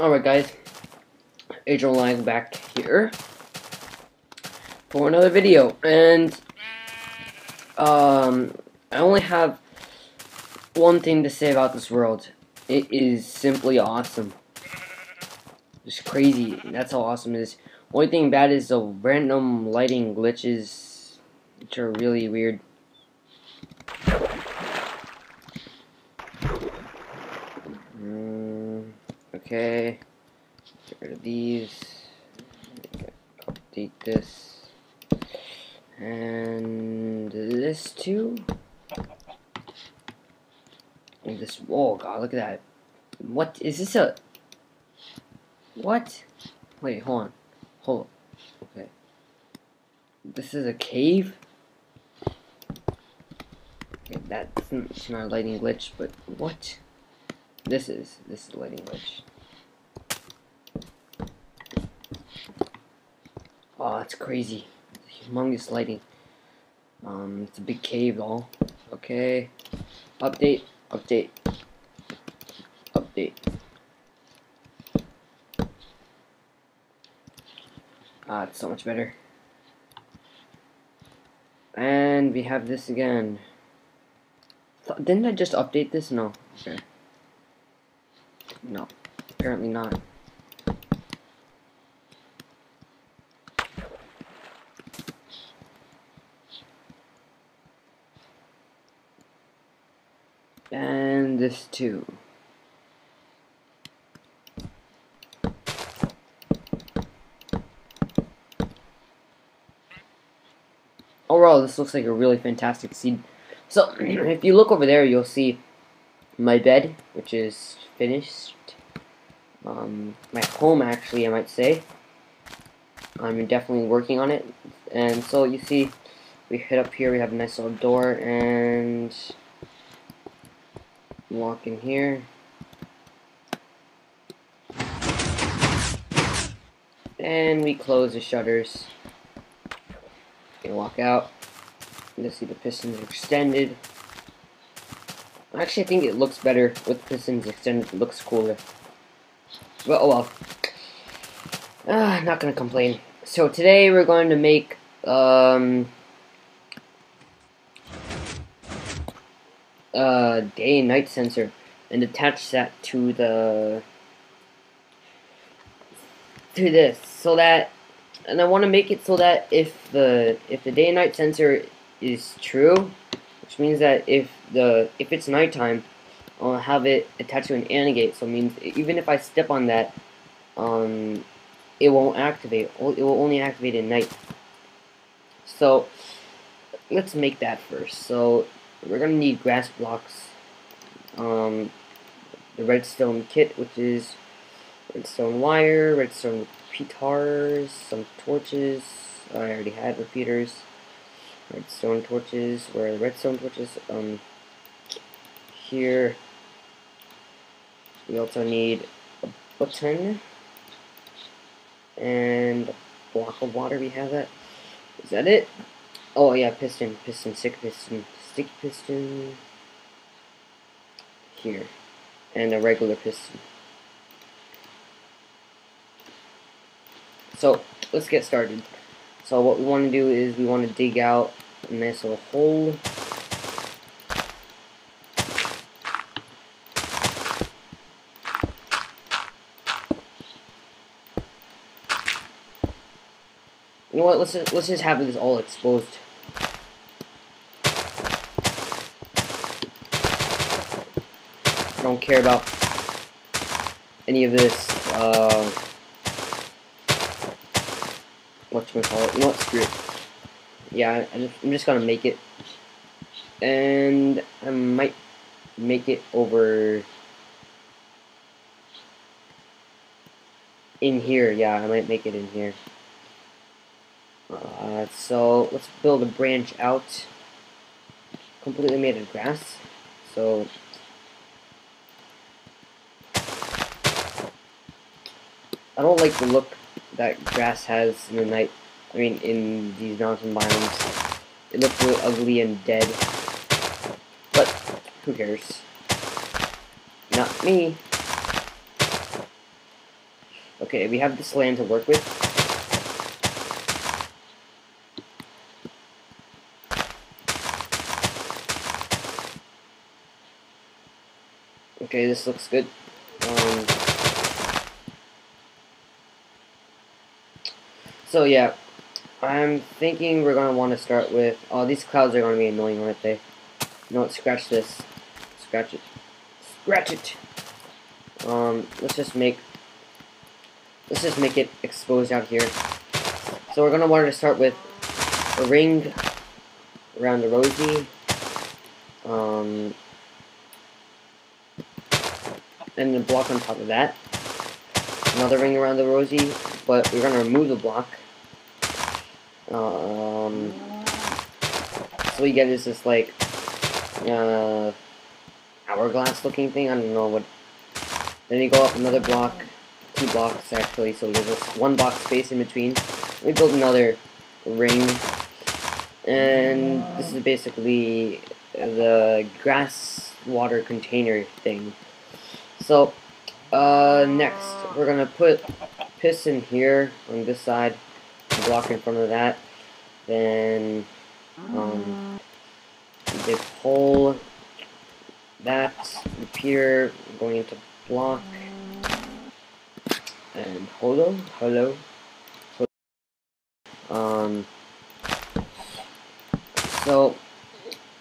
Alright guys, ajonelag back here for another video, and um, I only have one thing to say about this world. It is simply awesome. It's crazy, that's how awesome it is. Only thing bad is the random lighting glitches, which are really weird. Okay. Get rid of these. Update this. And this too. And this. Oh god, look at that. What is this a. What? Wait, hold on. Hold on. Okay. This is a cave? Okay, that's not a lighting glitch, but what? This is. This is a lighting glitch. Oh, that's crazy. Humongous lighting. Um, it's a big cave though. Okay. Update. Update. Update. Ah, it's so much better. And we have this again. Didn't I just update this? No. Okay. No. Apparently not. And this too. Overall, this looks like a really fantastic seed. So, if you look over there, you'll see my bed, which is finished. Um, my home, actually, I might say. I'm definitely working on it. And so, you see, we hit up here, we have a nice little door, and walk in here. And we close the shutters. Okay, walk out. You see the pistons extended. Actually, I think it looks better with pistons extended. It looks cooler. But, oh well. Ah, not gonna complain. So today we're going to make, um, uh, day and night sensor and attach that to the to this so that and I want to make it so that if the if the day and night sensor is true which means that if the if it's nighttime I'll have it attached to an AND gate. So it means even if I step on that um it won't activate it will only activate at night. So let's make that first. So we're gonna need grass blocks. Um, the redstone kit, which is redstone wire, redstone repeaters, some torches. I already had repeaters. Redstone torches. Where are the redstone torches? Um, here. We also need a button and a block of water. We have that. Is that it? Oh yeah, piston, piston, sick piston stick piston here and a regular piston. So let's get started. So what we want to do is we want to dig out a nice little hole. You know what? Let's just, let's just have this all exposed. Don't care about any of this, uh, what you know what, screw it. Yeah, I just, I'm just gonna make it, and I might make it over in here, yeah, I might make it in here. Uh, so, let's build a branch out, completely made of grass, so I don't like the look that grass has in the night. I mean, in these mountain biomes. It looks really ugly and dead. But, who cares? Not me. Okay, we have this land to work with. Okay, this looks good. Um, so yeah, I'm thinking we're gonna want to start with. Oh, these clouds are gonna be annoying, aren't they? Know? Scratch this. Scratch it. Scratch it. Um, let's just make. Let's just make it exposed out here. So we're gonna want to start with a ring around the rosy. Um, and a block on top of that. Another ring around the rosy, but we're gonna remove the block. Um, so we get is this like uh, hourglass looking thing. I don't know what. Then you go up another block, two blocks actually. So there's this one block space in between. We build another ring, and this is basically the grass water container thing. So, uh, next, we're gonna put piston here on this side, block in front of that, then, um, the pole, that, repeater going into block, and hello, hello, um, so,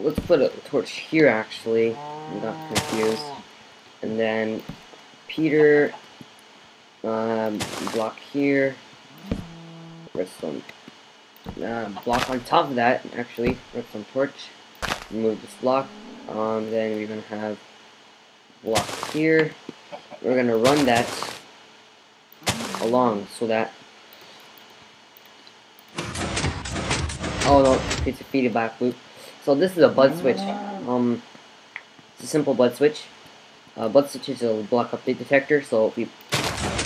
let's put a torch here actually, I got confused. And then Peter um, block here. Redstone uh, block on top of that actually. Redstone torch. Remove this block. Um, then we're gonna have block here. We're gonna run that along so that oh no it's a feedback loop. So this is a bud switch. Um it's a simple bud switch. Uh, bud switch is a block update detector, so we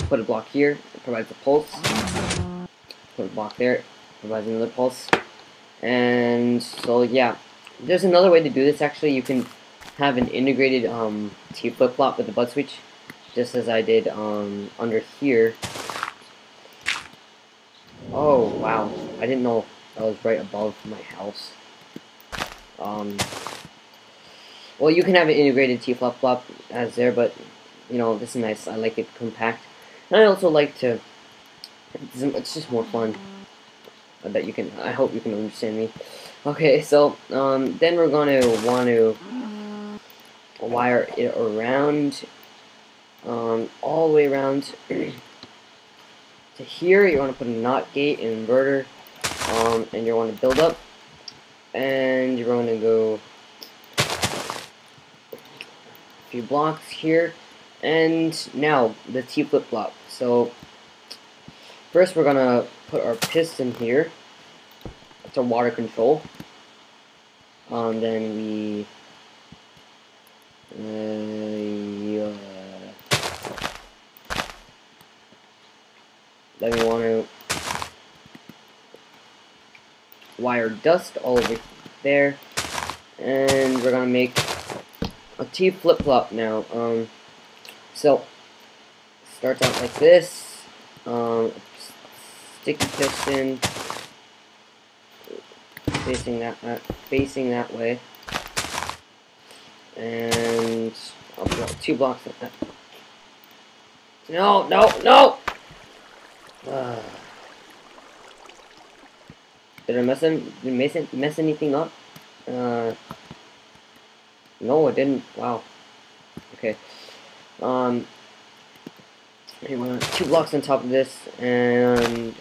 put a block here, it provides a pulse. Put a block there, provides another pulse. And so yeah, there's another way to do this actually. You can have an integrated um, T flip-flop with the bud switch, just as I did um, under here. Oh wow, I didn't know that was right above my house. Um, well, you can have an integrated T flop flop as there, but you know this is nice. I like it compact, I also like to. It's just more fun. I bet you can. I hope you can understand me. Okay, so um, then we're to want to wire it around, um, all the way around to here. You want to put a NOT gate inverter, um, and you want to build up, and you're going to go a few blocks here. And now, the T flip-flop. So, first we're to put our piston here. That's our water control. Um, then we... Uh, yeah. Then we want to wire dust all over there. And we're to make a T flip-flop now. Um, so, starts out like this. Um, sticky piston facing that, uh, facing that way. And I'll put two blocks like that. No, no, no! Uh, did I mess, mess, mess anything up? Uh, no, it didn't. Wow. Um, you want two blocks on top of this and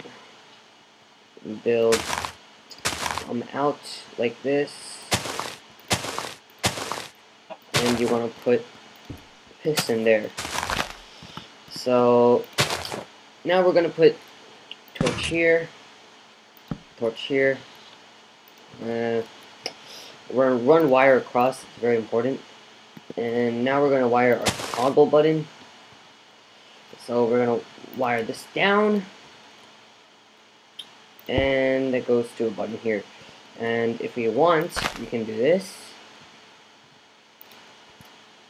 build um out like this. And you want to put piston there. So now we're gonna put torch here, torch here. Uh, we're going to run wire across, it's very important. And now we're going to wire our toggle button. So we're going to wire this down. And that goes to a button here. And if we want, we can do this.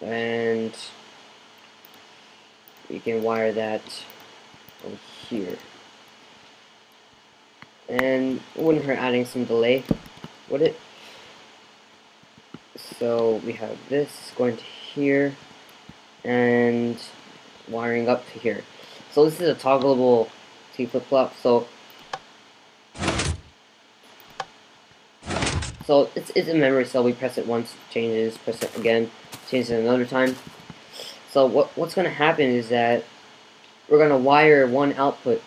And we can wire that over here. And wouldn't hurt adding some delay, would it? So we have this going to here and wiring up to here. So this is a toggleable T flip-flop. So so it's, it's a memory cell. We press it once, changes, press it again, changes it another time. So what what's going to happen is that we're going to wire one output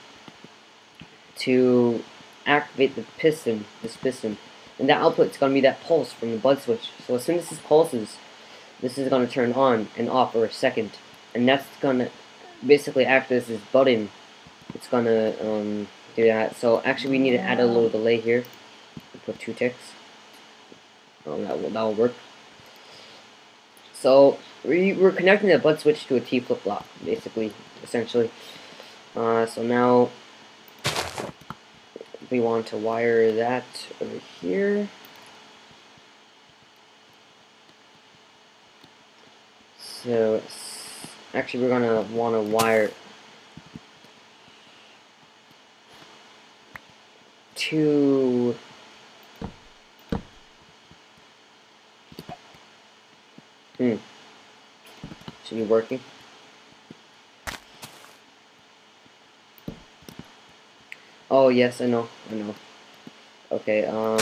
to activate the piston, this piston. And that output is going to be that pulse from the bud switch. So as soon as this pulses, this is going to turn on and off for a second. And that's going to basically act as this button. It's going to um, do that. So actually we need to add a little delay here. Put two ticks. Um, that will, that will work. So we, we're connecting the bud switch to a T flip-flop, basically, essentially. Uh, so now we want to wire that over here. So actually we're gonna want to wire to hmm. Should be working. Oh yes I know I know. Okay um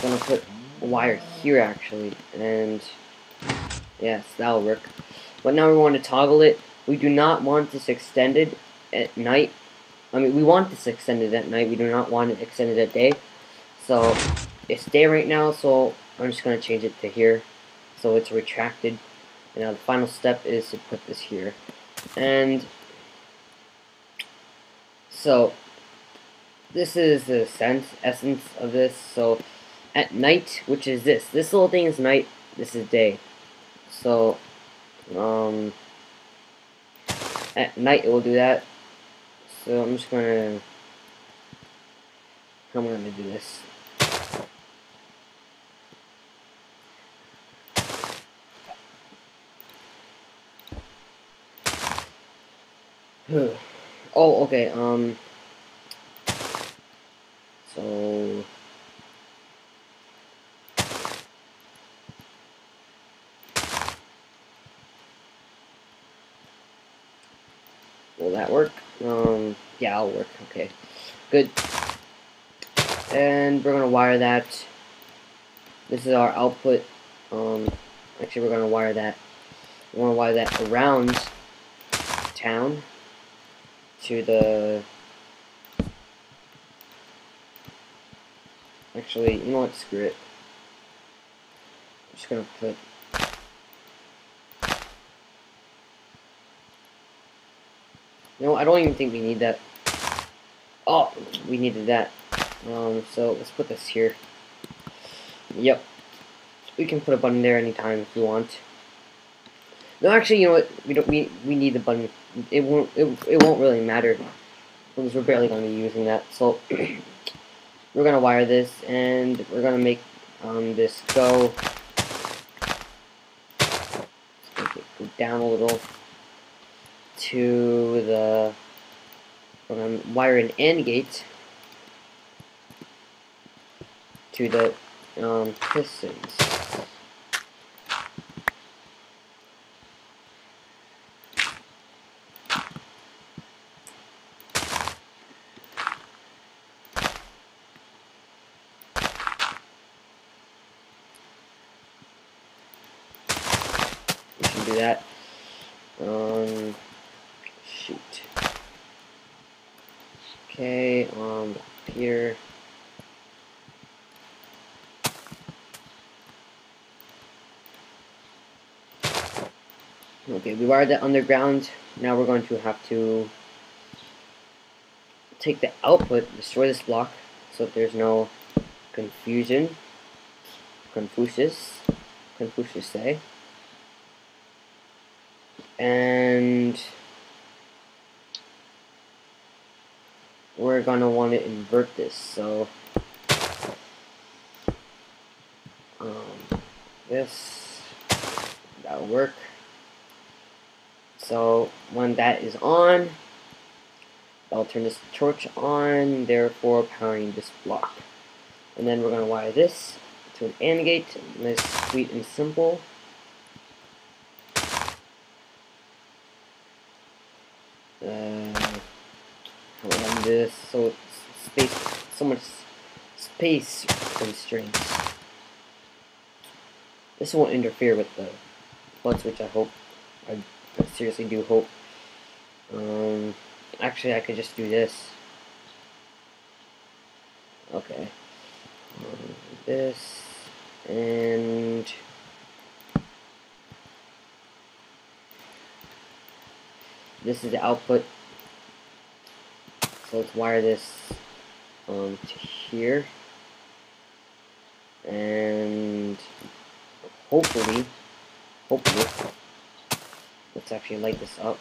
gonna put wire here actually and Yes, that'll work. But now we want to toggle it. We do not want this extended at night. I mean, we want this extended at night. We do not want it extended at day. So, it's day right now, so I'm just going to change it to here. So it's retracted. And now the final step is to put this here. And, so, this is the sense, essence of this. So, at night, which is this. This little thing is night, this is day. So, um, at night it will do that. So I'm just gonna, how am I gonna do this? oh, okay, um, so, Will that work? Um, yeah, it'll work. Okay, good. And we're gonna wire that. This is our output. Um, actually, we're gonna wire that. We want to wire that around town to the. Actually, you know what? Screw it. I'm just gonna put You know, I don't even think we need that. Oh, we needed that. Um, so let's put this here. Yep. We can put a button there anytime if we want. No, actually, you know what? We don't. We we need the button. It won't. It, it won't really matter because we're barely going to be using that. So we're gonna wire this, and we're gonna make um, this go. go down a little to the um, wire an AND gate to the um, pistons. We can do that. Um, shoot. Okay, um, here. Okay, we wired that underground. Now we're going to have to take the output, destroy this block, so that there's no confusion. Confucius. Confucius say. And we're gonna want to invert this, so um, this that'll work. So when that is on, I'll turn this torch on, therefore powering this block. And then we're going to wire this to an AND gate, nice, sweet, and simple. Uh, do this? So space, so much space constraints. This won't interfere with the buds, which I hope. I, I seriously do hope. Um, actually, I could just do this. Okay. Um, this and this is the output. So let's wire this um, to here and hopefully, hopefully, let's actually light this up.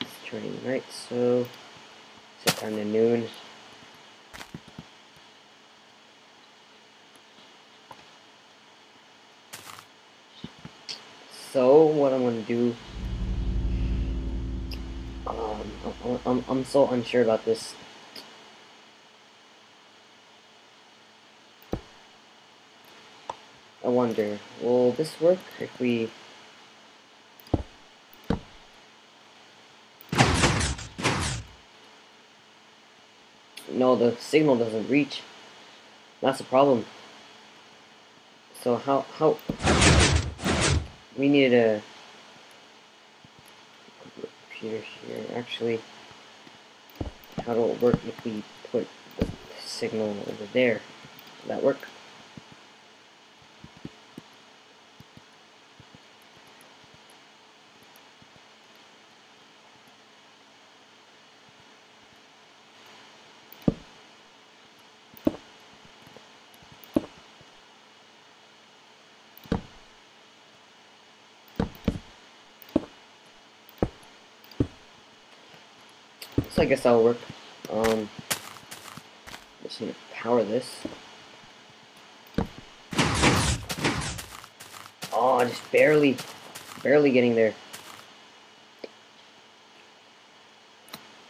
It's turning night, so set time to noon. So what I'm gonna do, um, I'm, I'm so unsure about this. I wonder, will this work if we... No, the signal doesn't reach. That's a problem. So how, how... We need a... Computer here, actually... How do it work if we put the signal over there? Will that work? I guess that'll work. Um, just need to power this. Oh, just barely, barely getting there.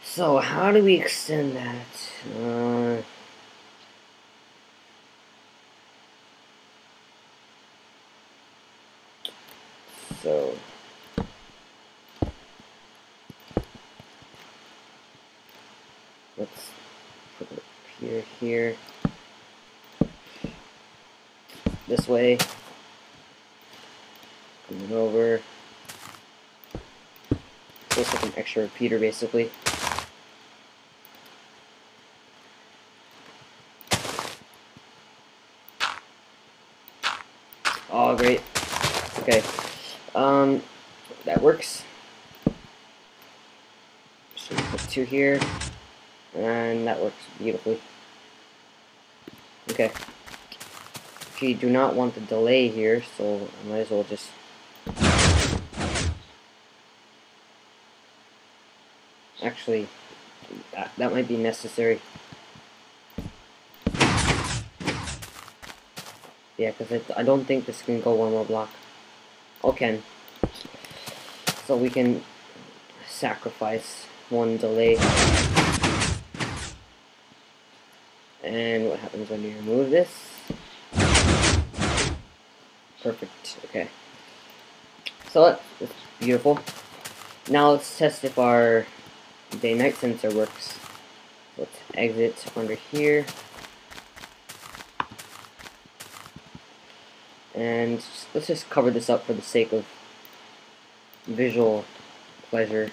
So how do we extend that? Uh, so let's put it here, this way, coming over. It's like an extra repeater basically. Oh, great. Okay. Um, that works. So put two here. And that works beautifully. Okay. We do not want the delay here, so I might as well just... Actually, that, that might be necessary. Yeah, because I, I don't think this can go one more block. Oh, okay. So we can sacrifice one delay. And what happens when you remove this? Perfect, okay. So that's beautiful. Now let's test if our day-night sensor works. Let's exit under here. And just, let's just cover this up for the sake of visual pleasure.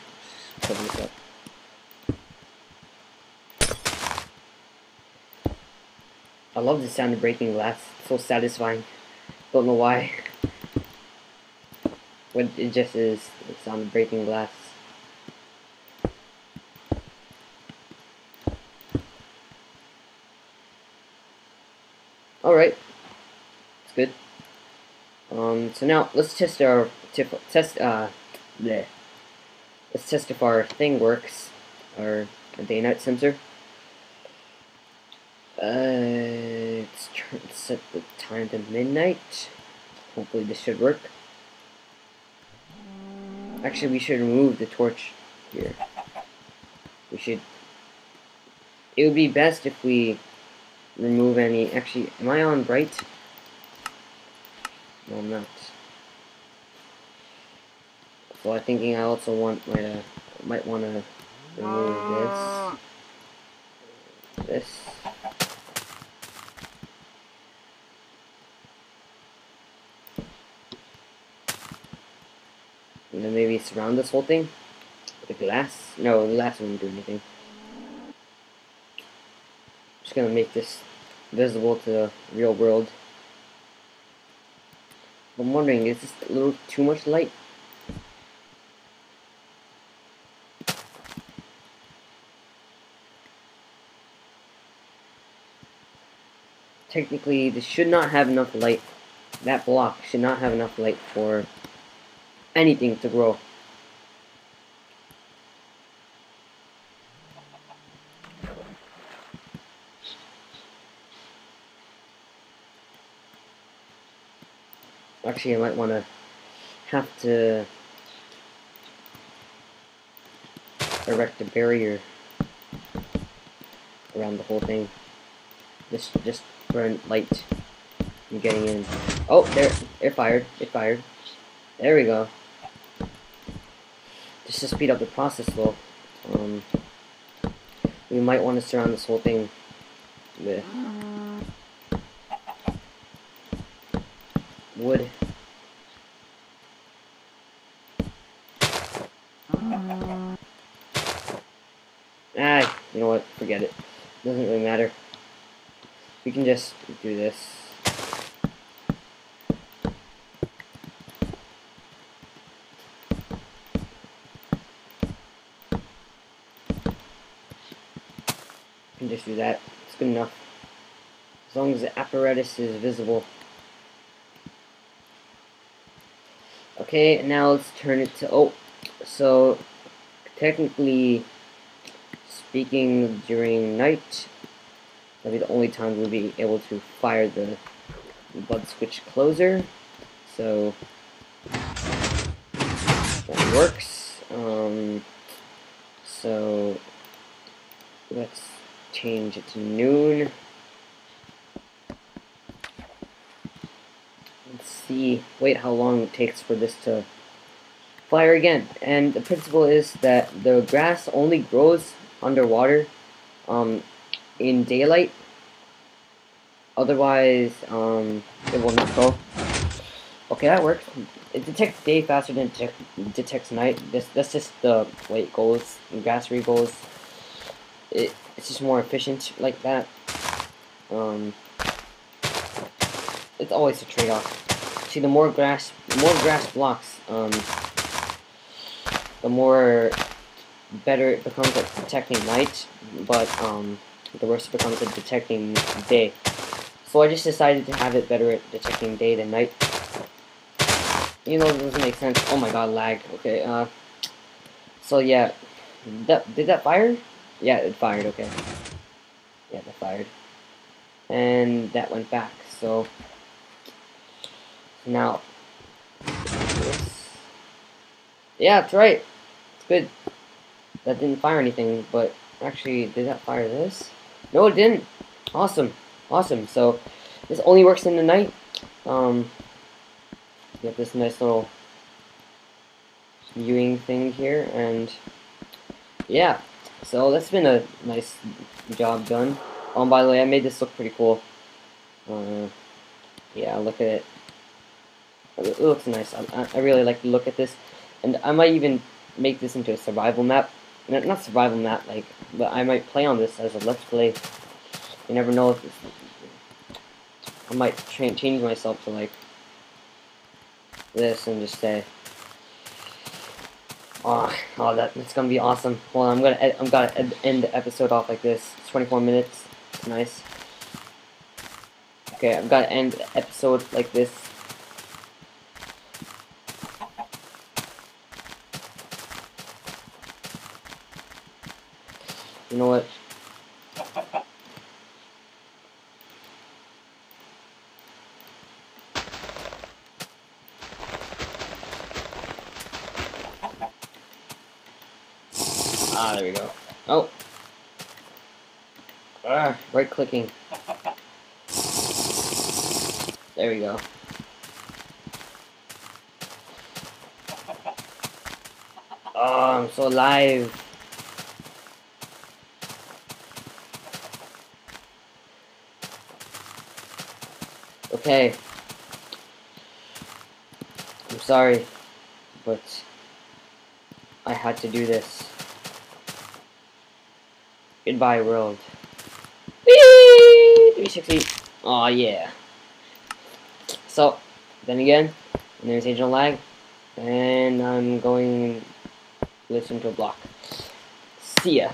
Just cover this up. I love the sound of breaking glass. It's so satisfying. Don't know why. But it just is the sound of breaking glass. Alright. It's good. Um, so now let's test our tip, test uh bleh. let's test if our thing works, our day night sensor. Uh, let's set the time to midnight. Hopefully this should work. Actually, we should remove the torch here. We should... It would be best if we remove any... Actually, am I on bright? No, I'm not. So I'm thinking I also want might uh, might want to remove this. This. Maybe surround this whole thing with glass. No, glass wouldn't do anything. Just gonna make this visible to the real world. I'm wondering, is this a little too much light? Technically, this should not have enough light. That block should not have enough light for anything to grow. Actually, I might want to have to erect a barrier around the whole thing. Just, just for light from getting in. Oh, there, it fired, it fired. There we go. Just to speed up the process though, um, we might want to surround this whole thing with wood. Ah, you know what, forget it. Doesn't really matter. We can just do this. can just do that. It's good enough. As long as the apparatus is visible. Okay, now let's turn it to... Oh, so technically speaking during night, that'll be the only time we'll be able to fire the bud switch closer. So that works. Um, so change it to noon. Let's see, wait how long it takes for this to fire again. And the principle is that the grass only grows underwater um, in daylight. Otherwise, um, it will not grow. Okay, that works. It detects day faster than it detects night. This that's just the way it goes. Grass goes. It it's just more efficient like that. Um, it's always a trade-off. See, the more grass, the more grass blocks, um, the more better it becomes at detecting light, but um, the worse it becomes at detecting day. So I just decided to have it better at detecting day than night. You know, it doesn't make sense. Oh my god, lag. Okay, uh, so yeah, that, did that fire? Yeah, it fired, okay. Yeah, that fired. And that went back, so... Now... Yeah, that's right. It's good. That didn't fire anything, but actually, did that fire this? No, it didn't. Awesome. Awesome. So, this only works in the night. Um, you have this nice little viewing thing here, and yeah, so that's been a nice job done. Oh, by the way, I made this look pretty cool. Uh, yeah, look at it. It looks nice. I, I really like to look at this. And I might even make this into a survival map. Not survival map, like, but I might play on this as a let's play. You never know if I might change myself to like this and just say Oh, oh, that that's gonna be awesome. Well, I'm gonna I'm gonna end the episode off like this. It's 24 minutes. Nice. Okay, I've got to end the episode like this. You know what? Ah, there we go. Oh. Ah, right clicking. There we go. Oh, I'm so alive. Okay. I'm sorry, but I had to do this. Goodbye, world. Whee! 360. Aw, yeah. So, then again, there's ajonelag, and I'm going to listen to a block. See ya.